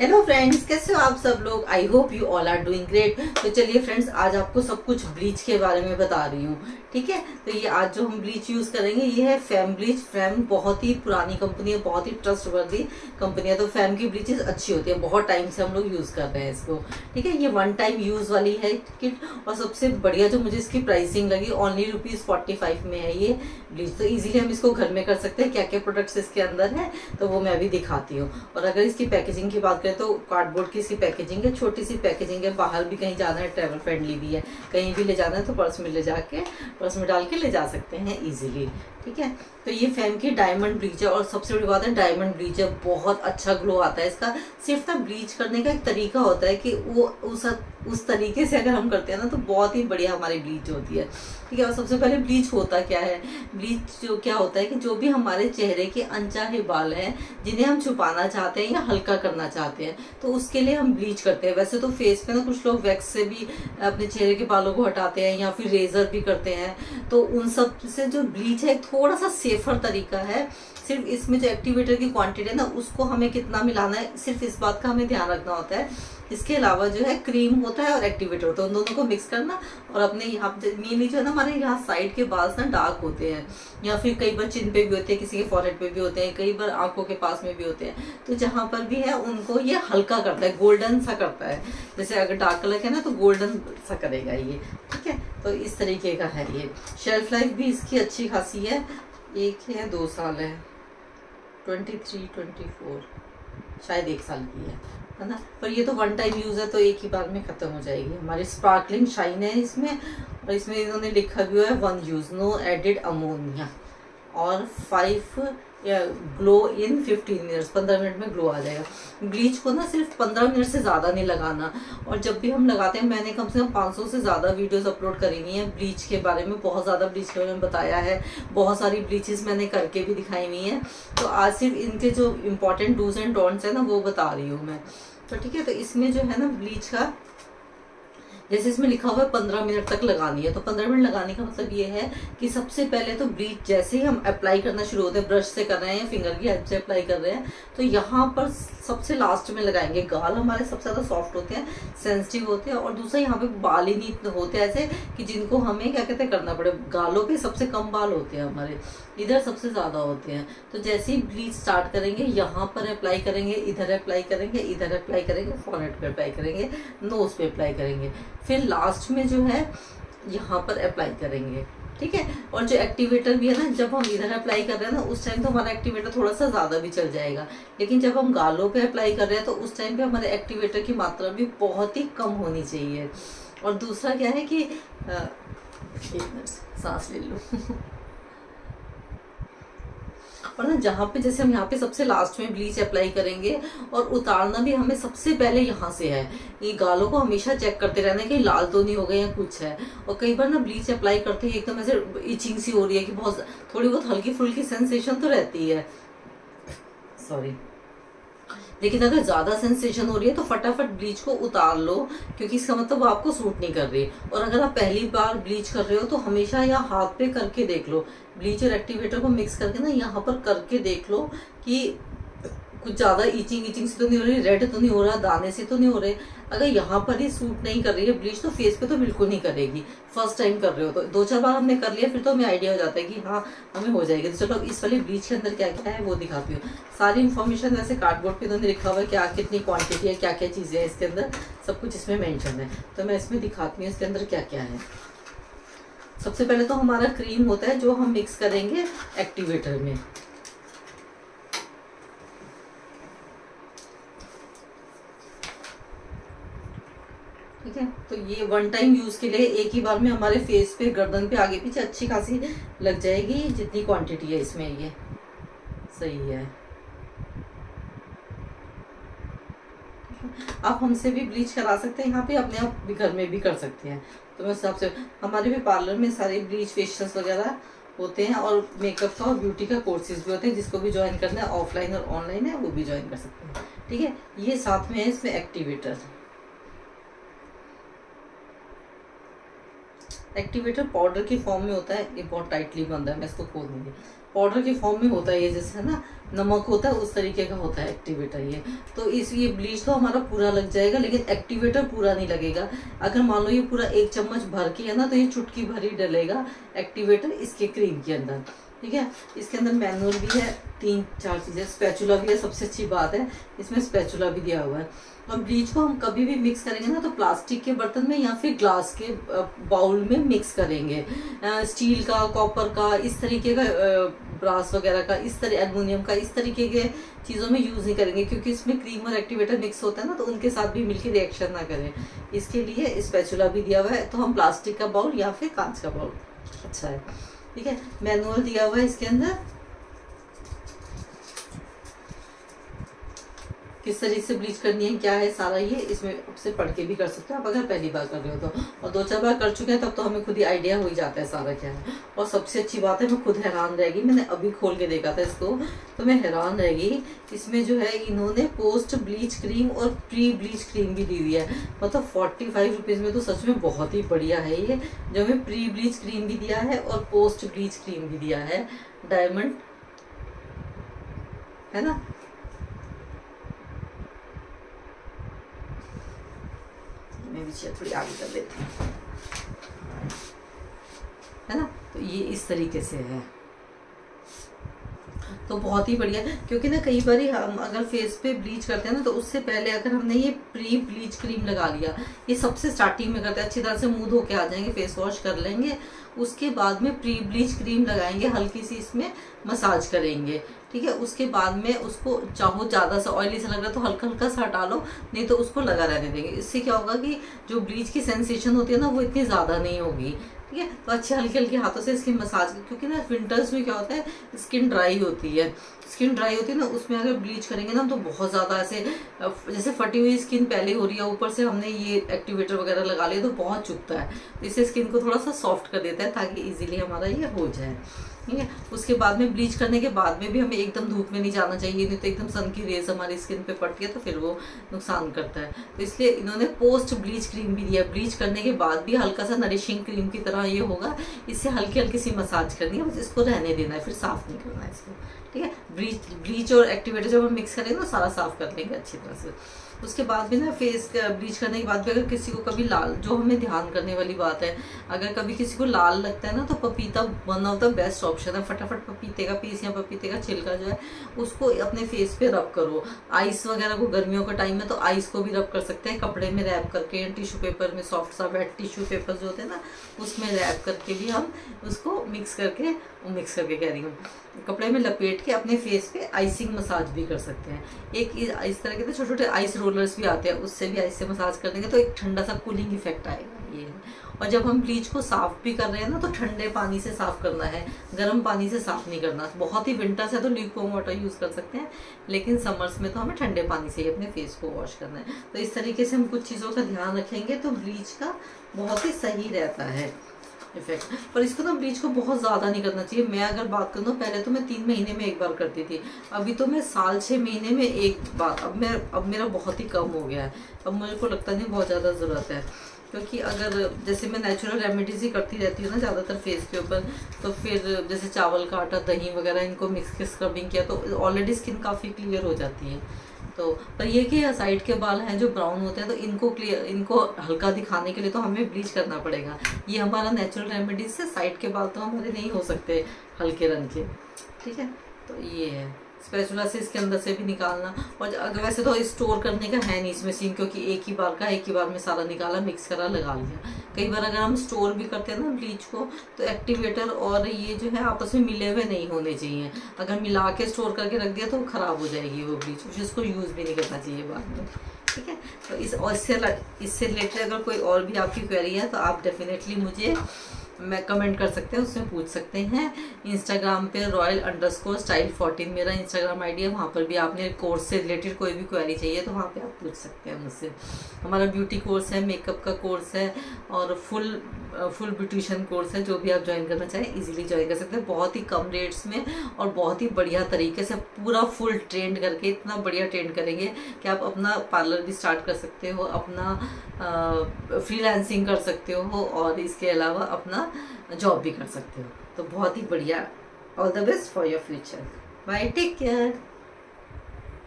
Hello friends कैसे हो आप सब लोग? I hope you all are doing great तो चलिए फ्रेंड्स आज आपको सब कुछ ब्लीच के बारे में बता रही हूँ, ठीक है? तो ये आज जो हम ब्लीच यूज़ करेंगे, ये है फैम ब्लीच फैम बहुत ही पुरानी कंपनी है, बहुत ही ट्रस्टवर्दी कंपनी है तो फैम की ब्लीचेस अच्छी होती है। बहुत टाइम से हम लोग यूज़ कर रहे हैं इसको, ठीक है? ये वन टाइम यूज़ वाली है किट और सबसे बढ़िया जो मुझे इसकी प्राइसिंग लगी ओनली रुपीज़ फोर्टी फाइव में है ये ब्लीच तो ईजिली हम इसको घर में कर सकते हैं क्या क्या प्रोडक्ट्स इसके अंदर है तो वो मैं अभी दिखाती हूँ। और अगर इसकी पैकेजिंग की बात करें तो कार्डबोर्ड की इसकी पैकेजिंग है, छोटी सी पैकेजिंग है, बाहर भी कहीं जाना है ट्रेवल फ्रेंडली भी है, कहीं भी ले जाना है तो पर्स में ले जाके, पर्स में डाल के ले जा सकते हैं इजीली ठीक है? तो ये फैम की डायमंड ब्लीच है और सबसे बड़ी बात है डायमंड ब्लीच है, बहुत अच्छा ग्लो आता है इसका। सिर्फ़ ना ब्लीच करने का एक तरीका होता है कि वो उस उस तरीके से अगर हम करते हैं ना तो बहुत ही बढ़िया हमारी ब्लीच होती है। ठीक है, और सबसे पहले ब्लीच होता क्या है? ब्लीच जो क्या होता है कि जो भी हमारे चेहरे के अनचाहे बाल हैं, जिन्हें हम छुपाना चाहते हैं या हल्का करना चाहते हैं तो उसके लिए हम ब्लीच करते हैं। वैसे तो फेस पे ना कुछ लोग वैक्स से भी अपने चेहरे के बालों को हटाते हैं या फिर रेजर भी करते हैं। तो उन सबसे जो ब्लीच है थोड़ा सा सेफर तरीका है। सिर्फ़ इसमें जो एक्टिवेटर की क्वांटिटी है ना, उसको हमें कितना मिलाना है, सिर्फ़ इस बात का हमें ध्यान रखना होता है। इसके अलावा जो है क्रीम होता है और एक्टिवेटर होता है। उन दोनों को मिक्स करना और अपने यहाँ मेनली जो है ना हमारे यहाँ साइड के बाल ना डार्क होते हैं। या फिर कई बार चिन पे भी होते हैं, किसी के फॉरहेड पे भी होते हैं, कई बार आँखों के पास में भी होते हैं। तो जहाँ पर भी है, उनको ये हल्का करता है गोल्डन सा करता है। जैसे अगर डार्क कलर है ना तो गोल्डन सा करेगा ये, ठीक है? तो इस तरीके का है ये। शेल्फ लाइफ भी इसकी अच्छी खासी है। एक है, दो साल है। ट्वेंटी थ्री ट्वेंटी फोर शायद एक साल की है। है ना? पर ये तो वन टाइम यूज़ है तो एक ही बार में ख़त्म हो जाएगी। हमारी स्पार्कलिंग शाइन है इसमें, और इसमें इन्होंने लिखा भी हुआ है one use no added ammonia और फाइव या ग्लो इन फिफ्टीन मिनट्स पंद्रह मिनट में ग्लो आ जाएगा। ब्लीच को ना सिर्फ़ पंद्रह मिनट से ज़्यादा नहीं लगाना। और जब भी हम लगाते हैं, मैंने कम से कम पाँच सौ से ज़्यादा वीडियोस अपलोड करी हुई हैं। ब्लीच के बारे में बहुत ज़्यादा ब्लीच के बारे में बताया है। बहुत सारी ब्लीचेस मैंने करके भी दिखाई हुई हैं। तो आज सिर्फ़ इनके जो इम्पोर्टेंट डूज एंड डोंट्स हैं ना, वो बता रही हूँ मैं। तो ठीक है तो इसमें जो है ना ब्लीच का जैसे इसमें लिखा हुआ है पंद्रह मिनट तक लगानी है तो पंद्रह मिनट लगाने का मतलब ये है कि सबसे पहले तो ब्लीच जैसे ही हम अप्लाई करना शुरू होते हैं ब्रश से कर रहे हैं या फिंगर की हेल्प से अप्लाई कर रहे हैं तो यहाँ पर सबसे लास्ट में लगाएँगे। गाल हमारे सबसे ज़्यादा सॉफ्ट होते हैं सेंसिटिव होते हैं और दूसरा यहाँ पे बाल ही नहीं होते ऐसे कि जिनको हमें क्या कहते हैं करना पड़े। गालों पे सबसे कम बाल होते हैं हमारे, इधर सबसे ज़्यादा होते हैं। तो जैसे ही ब्लीच स्टार्ट करेंगे, यहाँ पर अप्लाई करेंगे, इधर अप्लाई करेंगे, इधर अप्लाई करेंगे फॉरनेट पे अप्लाई करेंगे नोज़ पे अप्लाई करेंगे। फिर लास्ट में जो है यहाँ पर अप्लाई करेंगे ठीक है? और जो एक्टिवेटर भी है ना जब हम इधर अप्लाई कर रहे हैं ना उस टाइम तो हमारा एक्टिवेटर थोड़ा सा ज़्यादा भी चल जाएगा। लेकिन जब हम गालों पे अप्लाई कर रहे हैं तो उस टाइम पे हमारे एक्टिवेटर की मात्रा भी बहुत ही कम होनी चाहिए। और दूसरा क्या है कि आ, एक मिनट सांस ले लो। और ना जहाँ पे जैसे हम यहाँ पे सबसे लास्ट में ब्लीच अप्लाई करेंगे और उतारना भी हमें सबसे पहले यहाँ से है। ये गालों को हमेशा चेक करते रहना कि लाल तो नहीं हो गए या कुछ है। और कई बार ना ब्लीच अप्लाई करते ही एकदम ऐसे इचिंग सी हो रही है कि बहुत, थोड़ी बहुत हल्की फुल्की सेंसेशन तो रहती है। सॉरी लेकिन अगर ज़्यादा सेंसेशन हो रही है तो फटाफट ब्लीच को उतार लो, क्योंकि इसका मतलब आपको सूट नहीं कर रही। और अगर आप पहली बार ब्लीच कर रहे हो तो हमेशा यहाँ हाथ पे करके देख लो। ब्लीच और एक्टिवेटर को मिक्स करके ना यहाँ पर करके देख लो कि कुछ ज़्यादा ईचिंग ईचिंग से तो नहीं हो रही रेड तो नहीं हो रहा, दाने से तो नहीं हो रहे। अगर यहाँ पर ही सूट नहीं कर रही है ब्लीच तो फेस पे तो बिल्कुल नहीं करेगी। फ़र्स्ट टाइम कर रहे हो तो। दो चार बार हमने कर लिया, फिर तो हमें आइडिया हो जाता है कि हाँ हमें हो जाएगी। तो चलो इस वाली ब्लीच के अंदर क्या क्या है वो दिखाती हूँ। सारी इन्फॉर्मेशन वैसे कार्डबोर्ड पर उन्होंने लिखा हुआ है क्या, कितनी क्वान्टिटी है क्या क्या चीज़ें हैं इसके अंदर। सब कुछ इसमें मैंशन है। तो मैं इसमें दिखाती हूँ इसके अंदर क्या क्या है। सबसे पहले तो हमारा क्रीम होता है जो हम मिक्स करेंगे एक्टिवेटर में ठीक है तो ये वन टाइम यूज़ के लिए एक ही बार में हमारे फेस पे, गर्दन पे आगे पीछे अच्छी खासी लग जाएगी, जितनी क्वांटिटी है इसमें ये। सही है। आप हमसे भी ब्लीच करा सकते हैं, यहाँ पे अपने आप भी घर में भी कर सकते हैं। तो मैं सबसे हमारे भी पार्लर में सारे ब्लीच फेशियल्स वगैरह होते हैं और मेकअप का और ब्यूटी का कोर्सेज भी होते हैं, जिसको भी ज्वाइन करना है ऑफलाइन और ऑनलाइन है, वो भी ज्वाइन कर सकते हैं। ठीक है? ये साथ में है इसमें एक्टिवेटर एक्टिवेटर पाउडर के फॉर्म में होता है, ये बहुत टाइटली बंद है, मैं इसको खोल दूँगी। पाउडर के फॉर्म में होता है ये, जैसे ना, नमक होता है, उस तरीके का होता है एक्टिवेटर ये। तो इस, ये ब्लीच तो हमारा पूरा लग जाएगा, लेकिन एक्टिवेटर पूरा नहीं लगेगा। अगर मान लो ये पूरा एक चम्मच भर के है ना तो ये चुटकी भर ही डलेगा एक्टिवेटर इसके क्रीम के अंदर। ठीक है? इसके अंदर मैनुअल भी है, तीन, चार चीज़ें। स्पैचुला भी है, सबसे अच्छी बात है। इसमें स्पैचुला भी दिया हुआ है। और ब्लीच को हम कभी भी मिक्स करेंगे ना तो प्लास्टिक के बर्तन में या फिर ग्लास के बाउल में मिक्स करेंगे। स्टील का कॉपर का, इस तरीके का ब्रास वगैरह का, इस तरह एलुमिनियम का, इस तरीके के चीज़ों में यूज़ नहीं करेंगे, क्योंकि इसमें क्रीम और एक्टिवेटर मिक्स होता है ना तो उनके साथ भी मिलकर रिएक्शन ना करें। इसके लिए स्पेचुला भी दिया हुआ है तो हम प्लास्टिक का बाउल या फिर कांच का बाउल अच्छा है। ठीक है? मैनुअल दिया हुआ है इसके अंदर। किस तरीके से ब्लीच करनी है, क्या है, सारा ये इसमें से पढ़ के भी कर सकते हो। आप अगर पहली बार कर रहे हो तो। और दो चार बार कर चुके हैं, तब तो हमें खुद ही आइडिया हो ही जाता है सारा क्या है। और सबसे अच्छी बात है, मैं खुद हैरान रहेगी मैंने अभी खोल के देखा था इसको तो मैं हैरान रहेगी इसमें जो है, इन्होंने पोस्ट ब्लीच क्रीम और प्री ब्लीच क्रीम भी दी हुई है। मतलब फोर्टी फाइव रुपीज़ में तो सच में बहुत ही बढ़िया है ये। जो हमें प्री ब्लीच क्रीम भी दिया है और पोस्ट ब्लीच क्रीम भी दिया है। डायमंड है ना? भी चेयर थोड़ी आगे कर लेते हैं। है ना? तो ये इस तरीके से है। तो बहुत ही बढ़िया। क्योंकि ना कई बार हम अगर फेस पे ब्लीच करते हैं ना तो उससे पहले अगर हमने ये प्री ब्लीच क्रीम लगा लिया, ये सबसे स्टार्टिंग में करते हैं, अच्छी तरह से मुँह धो के आ जाएँगे फेस वॉश कर लेंगे, उसके बाद में प्री ब्लीच क्रीम लगाएँगे, हल्की सी इसमें मसाज करेंगे, ठीक है? उसके बाद में उसको चाहो ज़्यादा सा ऑयली सा लग रहा है तो हल्का हल्का सा हटा लो, नहीं तो उसको लगा रहने देंगे। इससे क्या होगा कि जो ब्लीच की सेंसेशन होती है ना, वो इतनी ज़्यादा नहीं होगी। ठीक है? तो अच्छे हल्के हल्के हाथों से स्किन मसाज कर क्योंकि ना विंटर्स में क्या होता है स्किन ड्राई होती है। स्किन ड्राई होती है ना, उसमें अगर ब्लीच करेंगे ना तो बहुत ज़्यादा ऐसे, जैसे फटी हुई स्किन पहले हो रही है, ऊपर से हमने ये एक्टिवेटर वगैरह लगा लिया तो बहुत चुपता है। तो इससे स्किन को थोड़ा सा सॉफ्ट कर देता है, ताकि ईजिली हमारा ये हो जाए। ठीक है उसके बाद में ब्लीच करने के बाद में भी हमें एकदम धूप में नहीं जाना चाहिए, नहीं तो एकदम सन की रेज हमारी स्किन पे पड़ती है तो फिर वो नुकसान करता है। तो इसलिए इन्होंने पोस्ट ब्लीच क्रीम भी दिया। ब्लीच करने के बाद भी हल्का सा नरिशिंग क्रीम की तरह ये होगा। इससे हल्की हल्की सी मसाज करनी है, बस इसको रहने देना है, फिर साफ़ नहीं करना है इसको। ठीक है? ब्लीच ब्लीच और एक्टिवेटर जब हम मिक्स करेंगे तो सारा साफ़ कर लेंगे अच्छी तरह से। उसके बाद भी ना फेस ब्लीच करने के बाद भी अगर किसी को कभी लाल, जो हमें ध्यान करने वाली बात है, अगर कभी किसी को लाल लगता है ना तो पपीता one of the best option है, फटाफट पपीते का पीस या पपीते का छिलका जो है, उसको अपने फेस पे रब करो। आइस वगैरह को गर्मियों का टाइम है तो आइस को भी रब कर सकते हैं, कपड़े में रैप करके टिश्यू पेपर में सॉफ्ट सा वेट टिश्यू पेपर जो होते हैं ना, उसमें रैप करके भी हम उसको मिक्स करके मिक्स करके कह रही हूँ। कपड़े में लपेट के अपने फेस पे आइसिंग मसाज भी कर सकते हैं। एक इस तरह के छोटे छोटे आइस रोलर्स भी आते हैं, उससे भी आइस से मसाज कर देंगे तो एक ठंडा सा कूलिंग इफ़ेक्ट आएगा। ये और जब हम ब्लीच को साफ़ भी कर रहे हैं ना तो ठंडे पानी से साफ़ करना है, गर्म पानी से साफ़ नहीं करना। बहुत ही विंटर्स है तो ल्यूकोम वाटर यूज़ कर सकते हैं, लेकिन समर्स में तो हमें ठंडे पानी से ही अपने फेस को वॉश करना है। तो इस तरीके से हम कुछ चीज़ों का ध्यान रखेंगे तो ब्लीच का बहुत ही सही रहता है। इफ़ेक्ट पर इसको ना ब्लीच को बहुत ज़्यादा नहीं करना चाहिए। मैं अगर बात करूँ पहले तो मैं तीन महीने में एक बार करती थी। अभी तो मैं साल छः महीने में एक बार, अब मैं, अब मेरा बहुत ही कम हो गया है। अब मुझे को लगता नहीं बहुत ज़्यादा ज़रूरत है। क्योंकि अगर जैसे मैं नेचुरल रेमेडीज ही करती रहती हूँ ना ज़्यादातर फेस के ऊपर तो फिर जैसे चावल का आटा, दही वगैरह, इनको मिक्स के स्क्रबिंग किया तो ऑलरेडी स्किन काफ़ी क्लियर हो जाती है। तो पर ये कि साइड के बाल हैं जो ब्राउन होते हैं तो इनको क्लियर इनको हल्का दिखाने के लिए तो हमें ब्लीच करना पड़ेगा। ये हमारा नेचुरल रेमेडीज से साइड के बाल तो हमारे नहीं हो सकते हल्के रंग के। ठीक है? तो ये है। स्पेचुला से इसके अंदर से भी निकालना। और अगर वैसे तो स्टोर करने का है नहीं इसमें सीन क्योंकि एक ही बार का, एक ही बार में सारा निकाला मिक्स करा, लगा लिया। कई बार अगर हम स्टोर भी करते हैं ना ब्लीच को तो एक्टिवेटर और ये जो है आपस में मिले हुए नहीं होने चाहिए। अगर मिला के स्टोर करके रख दिया तो खराब हो जाएगी वो ब्लीच मुझे इसको यूज़ भी नहीं करना चाहिए बाद में। ठीक है? तो इस, और इससे इससे रिलेटेड अगर कोई और भी आपकी क्वेरी है तो आप डेफिनेटली मुझे मैं कमेंट कर सकते हैं, उसमें पूछ सकते हैं। इंस्टाग्राम पे रॉयल अंडरस्कोर स्टाइल फोर्टीन मेरा इंस्टाग्राम आईडी है, वहाँ पर भी आपने कोर्स से रिलेटेड कोई भी क्वेरी चाहिए तो वहाँ पे आप पूछ सकते हैं मुझसे। हमारा ब्यूटी कोर्स है मेकअप का कोर्स है और फुल फुल ब्यूटिशन कोर्स है, जो भी आप ज्वाइन करना चाहें इजीली ज्वाइन कर सकते हैं। बहुत ही कम रेट्स में और बहुत ही बढ़िया तरीके से पूरा फुल ट्रेंड करके, इतना बढ़िया ट्रेंड करेंगे कि आप अपना पार्लर भी स्टार्ट कर सकते हो, अपना फ्रीलांसिंग कर सकते हो और इसके अलावा अपना जॉब भी कर सकते हो। तो बहुत ही बढ़िया। All the best for your future bye take care